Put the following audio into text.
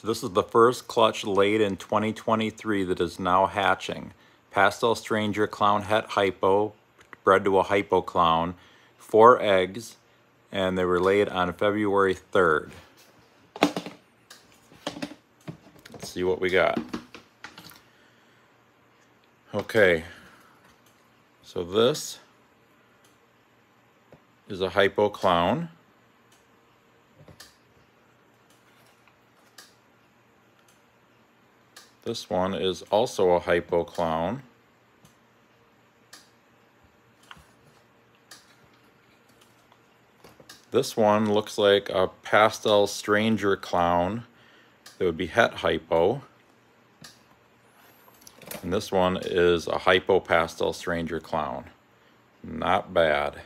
So this is the first clutch laid in 2023 that is now hatching. Pastel Stranger Clown Het Hypo, bred to a Hypo Clown, four eggs, and they were laid on February 3rd. Let's see what we got. Okay, so this is a Hypo Clown. This one is also a Hypo Clown. This one looks like a pastel stranger clown that would be het hypo. And this one is a hypo pastel stranger clown. Not bad.